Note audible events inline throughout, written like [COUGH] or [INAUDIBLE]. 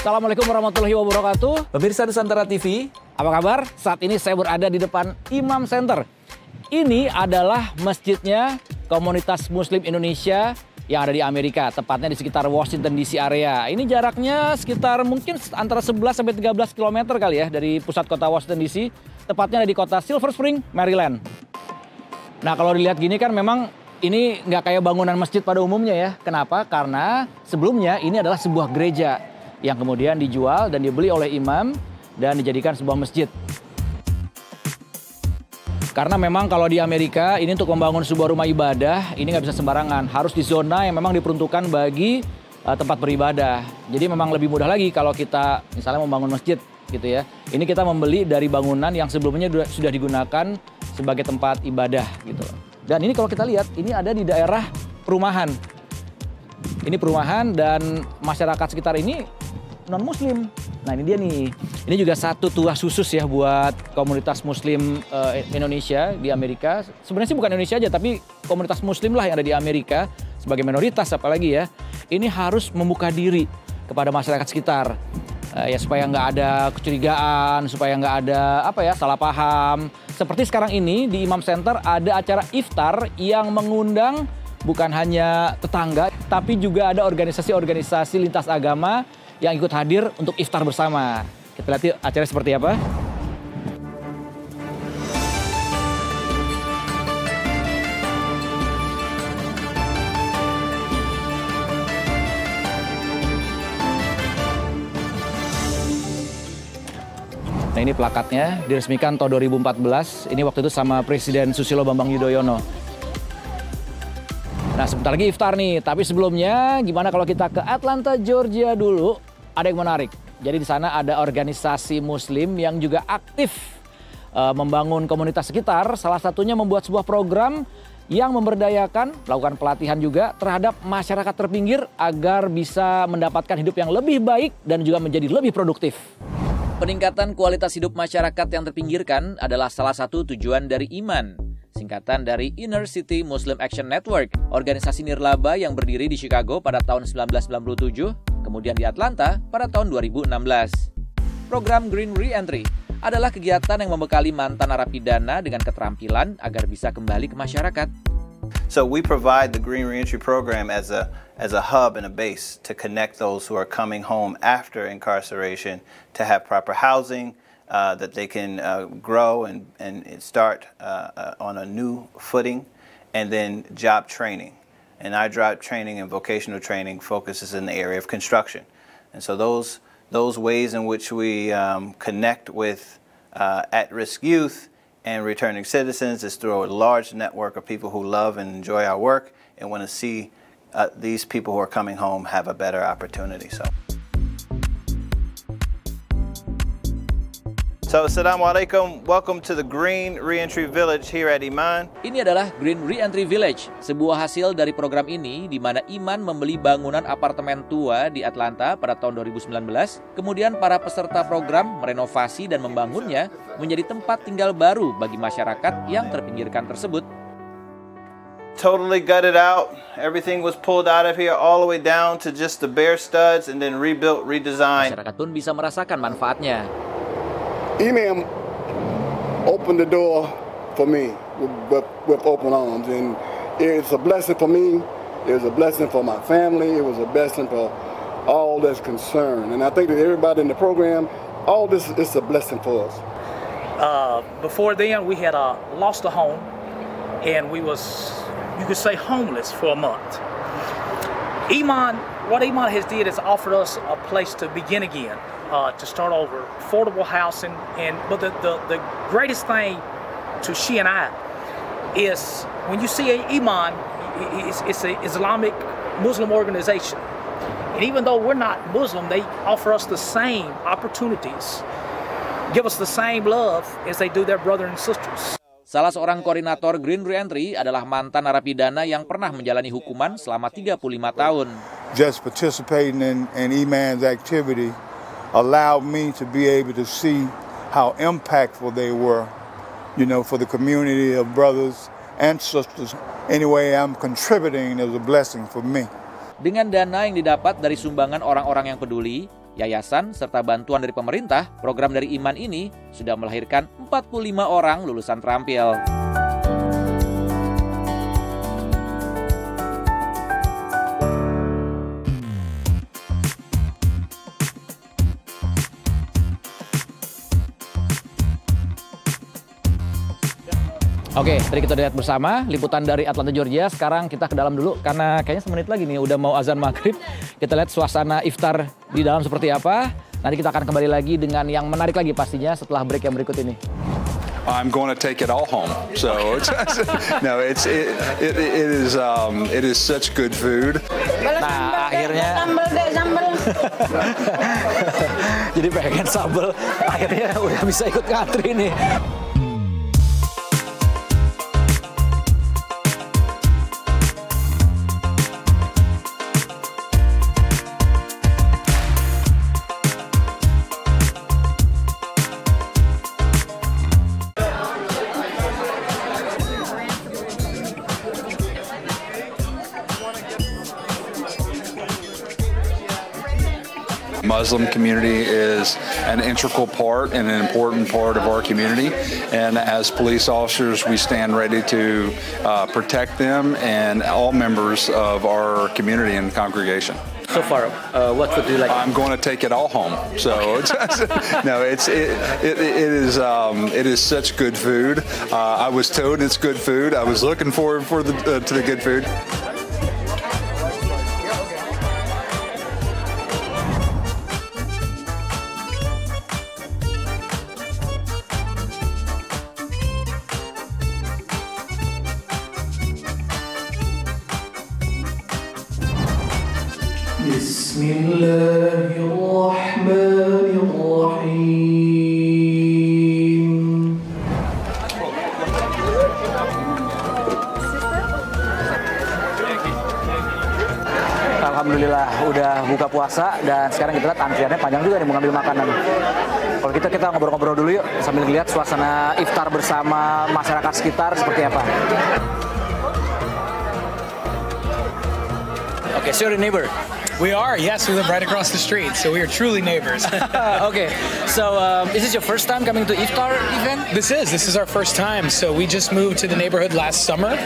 Assalamualaikum warahmatullahi wabarakatuh. Pemirsa Nusantara TV, Apa kabar? Saat ini saya berada di depan Imam Center. Ini adalah masjidnya komunitas Muslim Indonesia yang ada di Amerika, tepatnya di sekitar Washington DC area. Ini jaraknya sekitar mungkin antara 11 sampai 13 km kali ya dari pusat kota Washington DC, tepatnya ada di kota Silver Spring, Maryland. Nah kalau dilihat gini kan memang ini nggak kayak bangunan masjid pada umumnya ya. Kenapa? Karena sebelumnya ini adalah sebuah gereja yang kemudian dijual dan dibeli oleh imam dan dijadikan sebuah masjid. Karena memang kalau di Amerika ini untuk membangun sebuah rumah ibadah ini nggak bisa sembarangan, harus di zona yang memang diperuntukkan bagi uh, tempat beribadah. Jadi memang lebih mudah lagi kalau kita misalnya membangun masjid gitu ya. Ini kita membeli dari bangunan yang sebelumnya sudah digunakan sebagai tempat ibadah gitu. Dan ini kalau kita lihat ini ada di daerah perumahan. Ini perumahan dan masyarakat sekitar ini non muslim. Nah ini dia nih. Ini juga satu tuah khusus ya buat komunitas muslim uh, Indonesia di Amerika. Sebenarnya sih bukan Indonesia aja tapi komunitas muslim lah yang ada di Amerika sebagai minoritas apalagi ya. Ini harus membuka diri kepada masyarakat sekitar. Uh, ya supaya nggak ada kecurigaan, supaya nggak ada apa ya salah paham. Seperti sekarang ini di Imam Center ada acara iftar yang mengundang bukan hanya tetangga, tapi juga ada organisasi-organisasi lintas agama yang ikut hadir untuk iftar bersama. Kita lihat yuk acara seperti apa. Nah ini plakatnya diresmikan tahun 2014. Ini waktu itu sama Presiden Susilo Bambang Yudhoyono. Nah sebentar lagi iftar nih, tapi sebelumnya gimana kalau kita ke Atlanta, Georgia dulu? Ada yang menarik. Jadi di sana ada organisasi Muslim yang juga aktif uh, membangun komunitas sekitar. Salah satunya membuat sebuah program yang memberdayakan, melakukan pelatihan juga terhadap masyarakat terpinggir agar bisa mendapatkan hidup yang lebih baik dan juga menjadi lebih produktif. Peningkatan kualitas hidup masyarakat yang terpinggirkan adalah salah satu tujuan dari iman singkatan dari Inner City Muslim Action Network, organisasi nirlaba yang berdiri di Chicago pada tahun 1997, kemudian di Atlanta pada tahun 2016. Program Green Reentry adalah kegiatan yang membekali mantan narapidana dengan keterampilan agar bisa kembali ke masyarakat. So we provide the Green Reentry program as a as a hub and a base to connect those who are coming home after incarceration to have proper housing, uh, that they can uh, grow and, and start uh, uh, on a new footing, and then job training. And our job training and vocational training focuses in the area of construction. And so those, those ways in which we um, connect with uh, at-risk youth and returning citizens is through a large network of people who love and enjoy our work and want to see uh, these people who are coming home have a better opportunity. So. So, Assalamualaikum. Welcome to the Green Reentry Village here at Iman. Ini adalah Green Reentry Village, sebuah hasil dari program ini di mana Iman membeli bangunan apartemen tua di Atlanta pada tahun 2019. Kemudian para peserta program merenovasi dan membangunnya menjadi tempat tinggal baru bagi masyarakat yang terpinggirkan tersebut. Totally gutted out. Everything was pulled out of here all the way down to just the bare studs and then rebuilt, redesigned. Masyarakat pun bisa merasakan manfaatnya. Imam opened the door for me with, with, with, open arms, and it's a blessing for me. It was a blessing for my family. It was a blessing for all that's concerned, and I think that everybody in the program, all this is a blessing for us. Uh, before then, we had uh, lost a home, and we was, you could say, homeless for a month. Iman, what Iman has did is offered us a place to begin again uh, to start over, affordable housing, and but the, the, the greatest thing to she and I is when you see a Iman, it's, it's an Islamic Muslim organization. And even though we're not Muslim, they offer us the same opportunities, give us the same love as they do their brother and sisters. Salah seorang koordinator Green Reentry adalah mantan narapidana yang pernah menjalani hukuman selama 35 tahun. Just participating in, in Iman's activity allowed me to be able to see how impactful they were, you know, for the community of brothers and sisters. Anyway, I'm contributing as a blessing for me. Dengan dana yang didapat dari sumbangan orang-orang yang peduli, yayasan, serta bantuan dari pemerintah, program dari Iman ini sudah melahirkan 45 orang lulusan terampil. Oke, tadi kita lihat bersama liputan dari Atlanta, Georgia. Sekarang kita ke dalam dulu karena kayaknya semenit lagi nih udah mau azan maghrib. Kita lihat suasana iftar di dalam seperti apa. Nanti kita akan kembali lagi dengan yang menarik lagi pastinya setelah break yang berikut ini. I'm going to take it all home. So it's, [LAUGHS] no, it's it, it, it is um, it is such good food. Nah, akhirnya [LAUGHS] jadi pengen sambel. Akhirnya udah bisa ikut ngantri nih. Muslim community is an integral part and an important part of our community. And as police officers, we stand ready to uh, protect them and all members of our community and congregation. So far, uh, what do you like? I'm going to take it all home. So it's, [LAUGHS] no, it's it, it, it is um, it is such good food. Uh, I was told it's good food. I was looking forward for the uh, to the good food. Buka puasa dan sekarang kita lihat antriannya panjang juga nih mau ngambil makanan. Kalau kita kita ngobrol-ngobrol dulu yuk sambil lihat suasana iftar bersama masyarakat sekitar seperti apa. Oke, okay, so you're a neighbor. We are, yes, we live right across the street, so we are truly neighbors. [LAUGHS] okay, so um, is this your first time coming to iftar event? this is, this is our first time. So we just moved to the neighborhood last summer.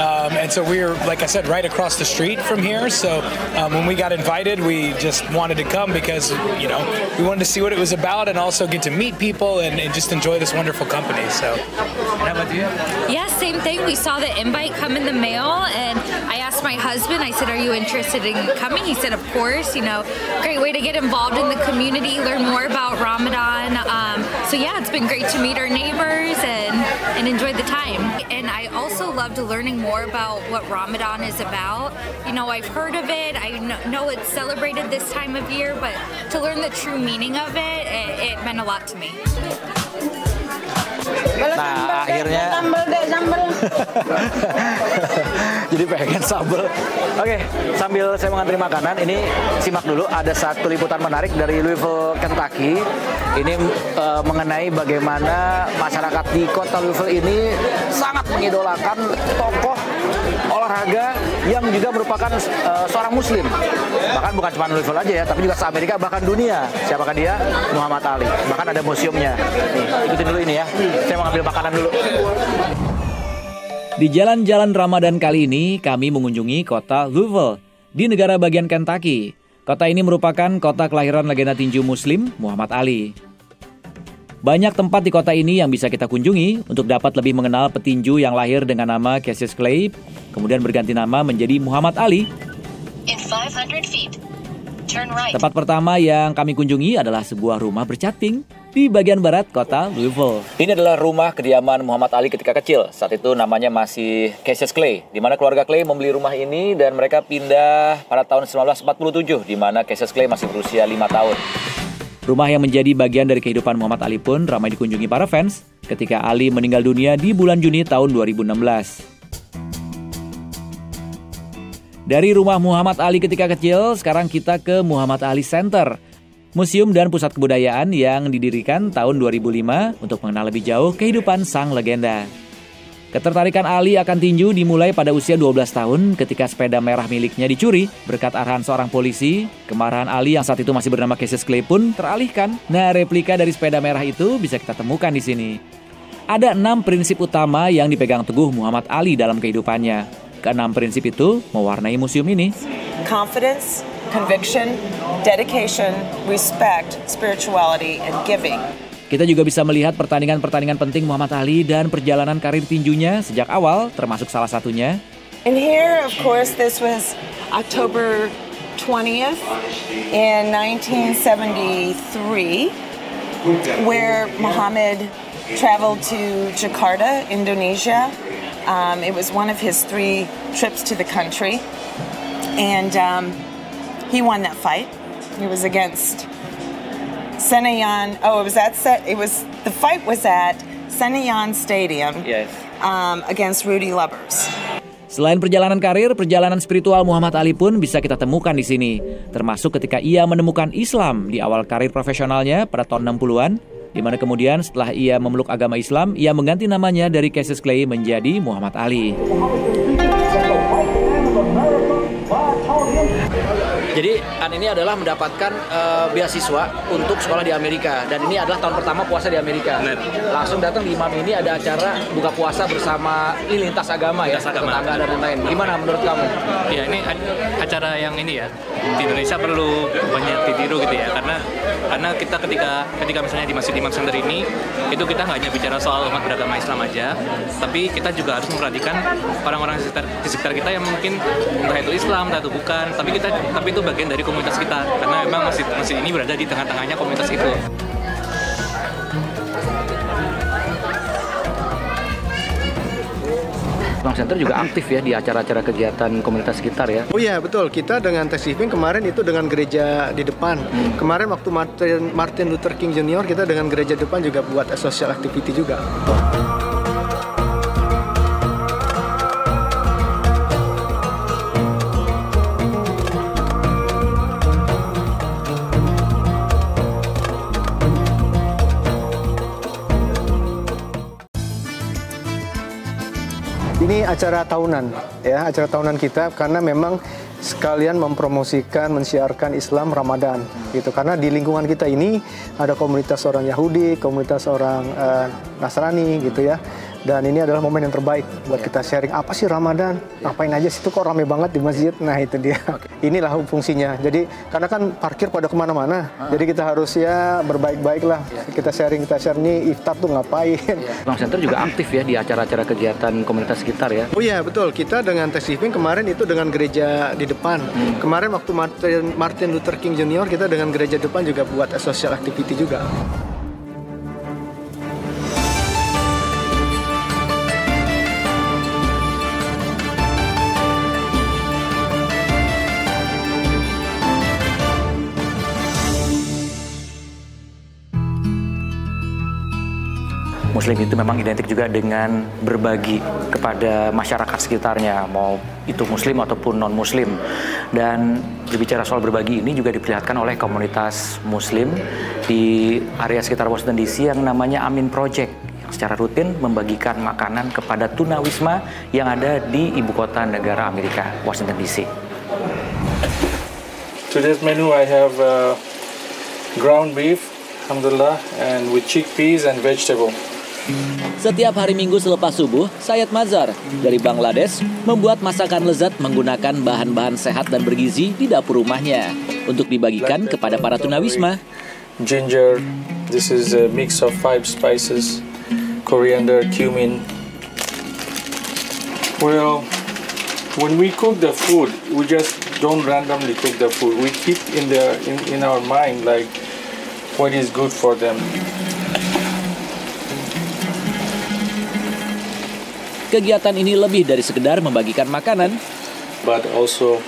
Um, and so we're, like I said, right across the street from here. So um, when we got invited, we just wanted to come because, you know, we wanted to see what it was about and also get to meet people and, and just enjoy this wonderful company. So, How about you? Yeah, same thing. We saw the invite come in the mail, and I asked my husband, I said, Are you interested in coming? He said, Of course. You know, great way to get involved in the community, learn more about Ramadan. Um, so, yeah, it's been great to meet our neighbors and, and enjoy the time. And I also loved learning more about what Ramadan is about. You know, I've heard of it, I know it's celebrated this time of year, but to learn the true meaning of it, it, it meant a lot to me. Nah, akhirnya [LAUGHS] jadi pengen sambel. Oke, sambil saya mengantri makanan, ini simak dulu ada satu liputan menarik dari Louisville, Kentucky. Ini eh, mengenai bagaimana masyarakat di kota Louisville ini sangat mengidolakan tokoh olahraga yang juga merupakan eh, seorang muslim. Bahkan bukan cuma Louisville aja ya, tapi juga se-Amerika bahkan dunia. Siapakah dia? Muhammad Ali. Bahkan ada museumnya. Nih, ikutin dulu ini ya. Saya mau ngambil makanan dulu. Di jalan-jalan Ramadan kali ini, kami mengunjungi kota Louisville di negara bagian Kentucky. Kota ini merupakan kota kelahiran legenda tinju muslim Muhammad Ali. Banyak tempat di kota ini yang bisa kita kunjungi untuk dapat lebih mengenal petinju yang lahir dengan nama Cassius Clay, kemudian berganti nama menjadi Muhammad Ali. In 500 feet, turn right. Tempat pertama yang kami kunjungi adalah sebuah rumah bercating di bagian barat kota Louisville. Ini adalah rumah kediaman Muhammad Ali ketika kecil. Saat itu namanya masih Cassius Clay, di mana keluarga Clay membeli rumah ini dan mereka pindah pada tahun 1947, di mana Cassius Clay masih berusia 5 tahun. Rumah yang menjadi bagian dari kehidupan Muhammad Ali pun ramai dikunjungi para fans ketika Ali meninggal dunia di bulan Juni tahun 2016. Dari rumah Muhammad Ali ketika kecil, sekarang kita ke Muhammad Ali Center. Museum dan pusat kebudayaan yang didirikan tahun 2005 untuk mengenal lebih jauh kehidupan sang legenda. Ketertarikan Ali akan tinju dimulai pada usia 12 tahun ketika sepeda merah miliknya dicuri. Berkat arahan seorang polisi, kemarahan Ali yang saat itu masih bernama Cassius Clay pun teralihkan. Nah, replika dari sepeda merah itu bisa kita temukan di sini. Ada enam prinsip utama yang dipegang teguh Muhammad Ali dalam kehidupannya. Keenam prinsip itu mewarnai museum ini. Confidence, conviction, dedication, respect, spirituality, and giving. Kita juga bisa melihat pertandingan-pertandingan penting Muhammad Ali dan perjalanan karir tinjunya sejak awal, termasuk salah satunya. And here, of course, this was October 20th in 1973, where Muhammad traveled to Jakarta, Indonesia. Um, it was one of his three trips to the country, and um, he won that fight. It was against Senayan. Oh, it was at Set. It was the fight was at Senayan Stadium. Yes. Um, against Rudy Lubbers. Selain perjalanan karir, perjalanan spiritual Muhammad Ali pun bisa kita temukan di sini. Termasuk ketika ia menemukan Islam di awal karir profesionalnya pada tahun 60-an, di mana kemudian setelah ia memeluk agama Islam, ia mengganti namanya dari Cassius Clay menjadi Muhammad Ali. Jadi An ini adalah mendapatkan uh, beasiswa untuk sekolah di Amerika dan ini adalah tahun pertama puasa di Amerika. Benar. Langsung datang di Imam ini ada acara buka puasa bersama ini lintas agama ya, Lintas agama. tetangga dan lain-lain. Gimana menurut kamu? Ya ini acara yang ini ya di Indonesia perlu banyak ditiru gitu ya karena karena kita ketika ketika misalnya di Masjid Imam Center ini itu kita nggak hanya bicara soal umat beragama Islam aja tapi kita juga harus memperhatikan orang-orang di sekitar, di sekitar kita yang mungkin entah itu Islam entah itu bukan tapi kita tapi itu bagian dari komunitas kita karena memang masjid masjid ini berada di tengah-tengahnya komunitas itu. Bang Center juga aktif ya di acara-acara kegiatan komunitas sekitar ya. Oh iya betul, kita dengan Thanksgiving kemarin itu dengan gereja di depan. Kemarin waktu Martin, Martin Luther King Jr. kita dengan gereja depan juga buat social activity juga. Ini acara tahunan, ya acara tahunan kita karena memang sekalian mempromosikan, mensiarkan Islam Ramadan, gitu. Karena di lingkungan kita ini ada komunitas orang Yahudi, komunitas orang eh, Nasrani, gitu ya. Dan ini adalah momen yang terbaik buat kita sharing apa sih Ramadan, ngapain aja sih itu kok rame banget di masjid. Nah itu dia. [LAUGHS] Inilah fungsinya. Jadi karena kan parkir pada ke mana-mana, jadi kita harus ya berbaik-baik lah. Kita sharing, kita share nih iftar tuh ngapain. Bang Center juga aktif ya di acara-acara kegiatan komunitas sekitar ya. Oh iya betul, kita dengan Thanksgiving kemarin itu dengan gereja di depan. Kemarin waktu Martin, Martin Luther King Jr. kita dengan gereja depan juga buat social activity juga. Muslim itu memang identik juga dengan berbagi kepada masyarakat sekitarnya, mau itu Muslim ataupun non Muslim. Dan berbicara soal berbagi ini juga diperlihatkan oleh komunitas Muslim di area sekitar Washington DC yang namanya Amin Project yang secara rutin membagikan makanan kepada tunawisma yang ada di ibu kota negara Amerika, Washington DC. Today's menu I have uh, ground beef, alhamdulillah, and with chickpeas and vegetable. Setiap hari Minggu selepas subuh, Sayat Mazar dari Bangladesh membuat masakan lezat menggunakan bahan-bahan sehat dan bergizi di dapur rumahnya untuk dibagikan kepada para tunawisma. Ginger, this is a mix of five spices, coriander, cumin. Well, when we cook the food, we just don't randomly cook the food. We keep in the in, in our mind like what is good for them. Kegiatan ini lebih dari sekedar membagikan makanan. but also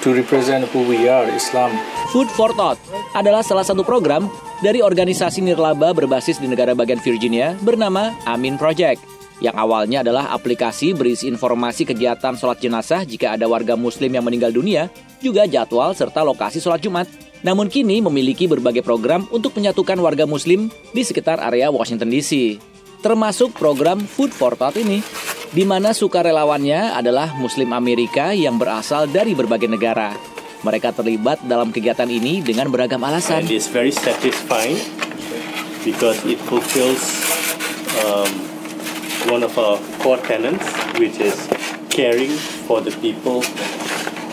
to represent who we are, Islam. Food for Thought adalah salah satu program dari organisasi nirlaba berbasis di negara bagian Virginia bernama Amin Project yang awalnya adalah aplikasi berisi informasi kegiatan sholat jenazah jika ada warga muslim yang meninggal dunia, juga jadwal serta lokasi sholat Jumat. Namun kini memiliki berbagai program untuk menyatukan warga muslim di sekitar area Washington DC. Termasuk program Food for Thought ini, di mana sukarelawannya adalah Muslim Amerika yang berasal dari berbagai negara. Mereka terlibat dalam kegiatan ini dengan beragam alasan. And it's very satisfying because it fulfills um, one of our core tenets, which is caring for the people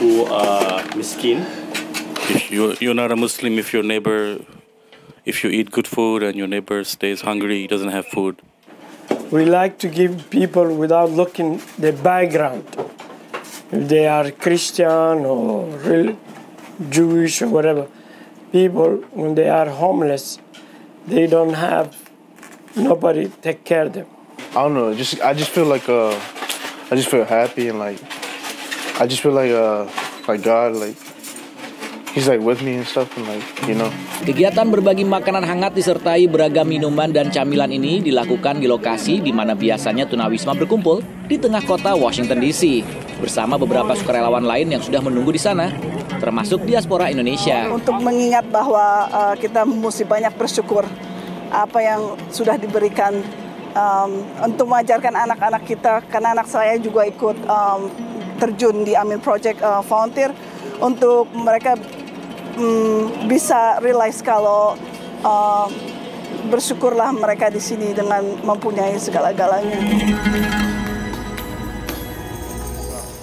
who are miskin. If you you're not a Muslim, if your neighbor, if you eat good food and your neighbor stays hungry, he doesn't have food. We like to give people without looking the background. If they are Christian or real Jewish or whatever, people when they are homeless, they don't have nobody take care of them. I don't know. Just I just feel like uh, I just feel happy and like I just feel like uh, like God like He's like with me and stuff and like you know. Kegiatan berbagi makanan hangat disertai beragam minuman dan camilan ini dilakukan di lokasi di mana biasanya tunawisma berkumpul di tengah kota Washington DC bersama beberapa sukarelawan lain yang sudah menunggu di sana termasuk diaspora Indonesia. Untuk mengingat bahwa uh, kita mesti banyak bersyukur apa yang sudah diberikan um, untuk mengajarkan anak-anak kita karena anak saya juga ikut um, terjun di Amin Project uh, Volunteer untuk mereka um, bisa realize kalau uh, bersyukurlah mereka di sini dengan mempunyai segala-galanya.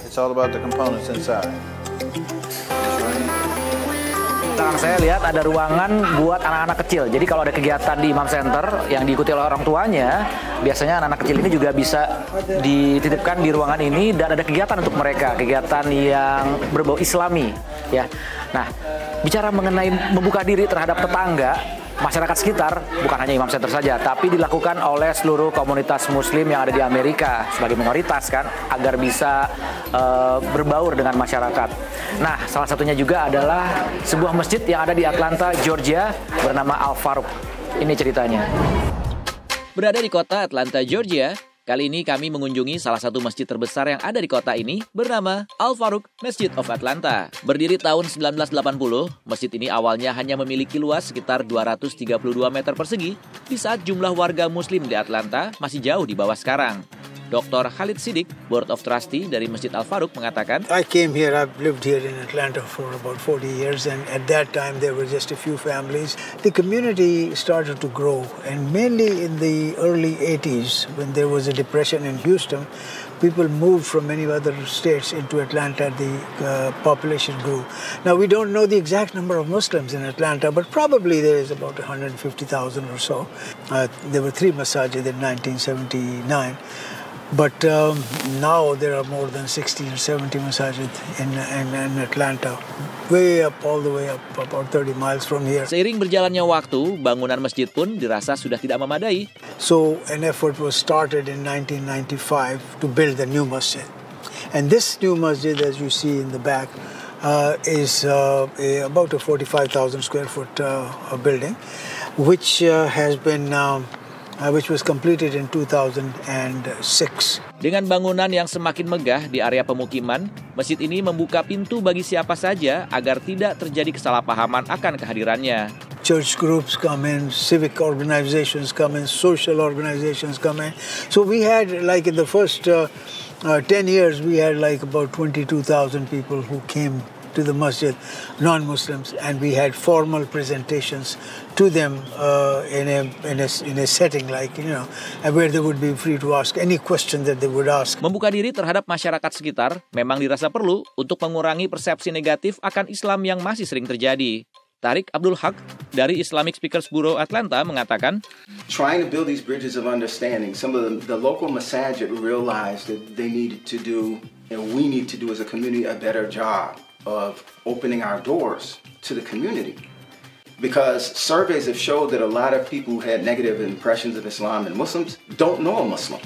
It's all about the components inside. Sekarang saya lihat ada ruangan buat anak-anak kecil. Jadi kalau ada kegiatan di Imam Center yang diikuti oleh orang tuanya, biasanya anak-anak kecil ini juga bisa dititipkan di ruangan ini dan ada kegiatan untuk mereka, kegiatan yang berbau Islami, ya. Nah, bicara mengenai membuka diri terhadap tetangga, masyarakat sekitar bukan hanya Imam Center saja, tapi dilakukan oleh seluruh komunitas Muslim yang ada di Amerika sebagai minoritas kan, agar bisa uh, berbaur dengan masyarakat. Nah, salah satunya juga adalah sebuah masjid yang ada di Atlanta, Georgia, bernama Al Farouk. Ini ceritanya. Berada di kota Atlanta, Georgia, Kali ini kami mengunjungi salah satu masjid terbesar yang ada di kota ini bernama Al Farouk Masjid of Atlanta. Berdiri tahun 1980, masjid ini awalnya hanya memiliki luas sekitar 232 meter persegi di saat jumlah warga muslim di Atlanta masih jauh di bawah sekarang. Dr. Khalid Sidik, Board of Trustee dari Masjid Al Farouk mengatakan, I came here, I've lived here in Atlanta for about 40 years and at that time there were just a few families. The community started to grow and mainly in the early 80s when there was a depression in Houston, people moved from many other states into Atlanta, the uh, population grew. Now, we don't know the exact number of Muslims in Atlanta, but probably there is about 150,000 or so. Uh, there were three masajid in 1979. But um, now there are more than 60 or 70 masajid in, in, in Atlanta, way up, all the way up, about 30 miles from here. Seiring berjalannya waktu, bangunan masjid pun dirasa sudah tidak memadai. So an effort was started in 1995 to build a new masjid. And this new masjid, as you see in the back, uh, is uh, a, about a 45,000 square foot uh, building, which uh, has been um, uh, which was completed in 2006. Dengan bangunan yang semakin megah di area pemukiman, masjid ini membuka pintu bagi siapa saja agar tidak terjadi kesalahpahaman akan kehadirannya. Church groups come in, civic organizations come in, social organizations come in. So we had, like in the first uh, uh, 10 years, we had like about 22,000 people who came to the masjid, non-Muslims, and we had formal presentations to them uh, in, a, in, a, in a setting like, you know, where they would be free to ask any question that they would ask. Membuka diri terhadap masyarakat sekitar memang dirasa perlu untuk mengurangi persepsi negatif akan Islam yang masih sering terjadi. Tarik Abdul Haq dari Islamic Speakers Bureau Atlanta mengatakan, Trying to build these bridges of understanding, some of the, the local masajid realized that they needed to do, and we need to do as a community, a better job of opening our doors to the community. Because surveys have showed that a lot of people who had negative impressions of Islam and Muslims don't know a Muslim.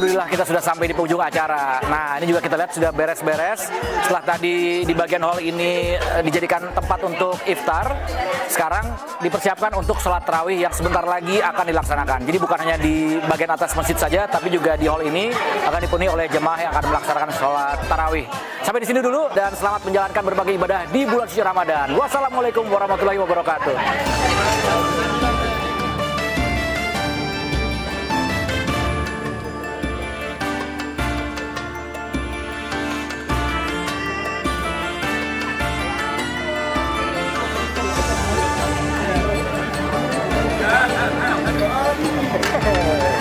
Alhamdulillah kita sudah sampai di penghujung acara. Nah, ini juga kita lihat sudah beres-beres. Setelah tadi di bagian hall ini eh, dijadikan tempat untuk iftar, sekarang dipersiapkan untuk sholat tarawih yang sebentar lagi akan dilaksanakan. Jadi bukan hanya di bagian atas masjid saja, tapi juga di hall ini akan dipenuhi oleh jemaah yang akan melaksanakan sholat tarawih. Sampai di sini dulu dan selamat menjalankan berbagai ibadah di bulan suci Ramadan. Wassalamualaikum warahmatullahi wabarakatuh. Amin.